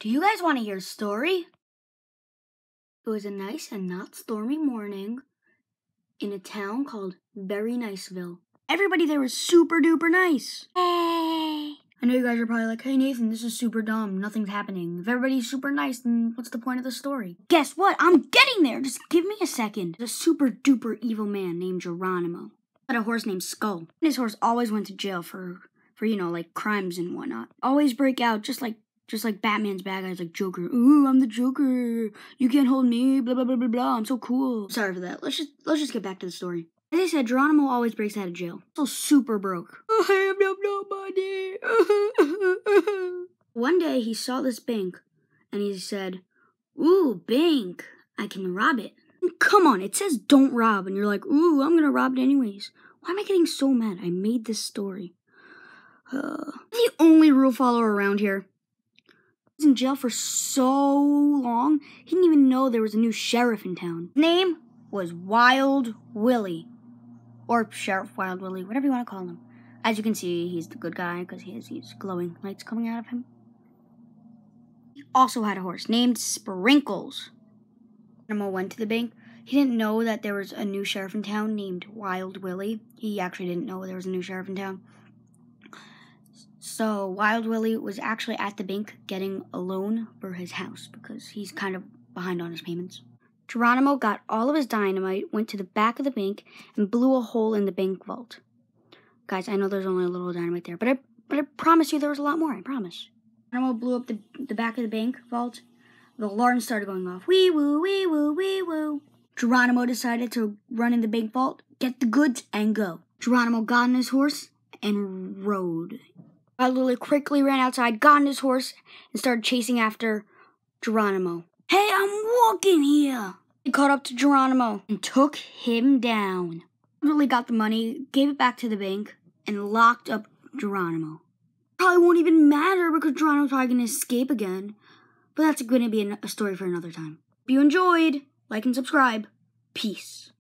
Do you guys want to hear a story? It was a nice and not stormy morning in a town called Very Niceville. Everybody there was super duper nice. Hey! I know you guys are probably like, hey Nathan, this is super dumb. Nothing's happening. If everybody's super nice, then what's the point of the story? Guess what? I'm getting there. Just give me a second. There's a super duper evil man named Geronimo. Had a horse named Skull. And his horse always went to jail for, for you know, like crimes and whatnot. Always break out just like just like Batman's bad guys like Joker. Ooh, I'm the Joker. You can't hold me. Blah blah blah blah blah. I'm so cool. Sorry for that. Let's just let's just get back to the story. As I said, Geronimo always breaks out of jail. So super broke. I have no money. One day he saw this bank and he said, Ooh, bank. I can rob it. Come on, it says don't rob, and you're like, ooh, I'm gonna rob it anyways. Why am I getting so mad? I made this story. Uh, the only rule follower around here was in jail for so long, he didn't even know there was a new sheriff in town. His name was Wild Willie. Or Sheriff Wild Willie, whatever you want to call him. As you can see, he's the good guy because he has these glowing lights coming out of him. He also had a horse named Sprinkles. Animal went to the bank. He didn't know that there was a new sheriff in town named Wild Willie. He actually didn't know there was a new sheriff in town. So Wild Willie was actually at the bank getting a loan for his house because he's kind of behind on his payments. Geronimo got all of his dynamite, went to the back of the bank, and blew a hole in the bank vault. Guys, I know there's only a little dynamite there, but I but I promise you there was a lot more. I promise. Geronimo blew up the the back of the bank vault. The alarm started going off. Wee woo, wee woo, wee woo. Geronimo decided to run in the bank vault, get the goods, and go. Geronimo got on his horse and rode. Willie quickly ran outside, got on his horse, and started chasing after Geronimo. Hey, I'm walking here. He caught up to Geronimo and took him down. Willie got the money, gave it back to the bank, and locked up Geronimo. Probably won't even matter because Geronimo's probably gonna escape again. But that's going to be a story for another time. If you enjoyed, like and subscribe. Peace.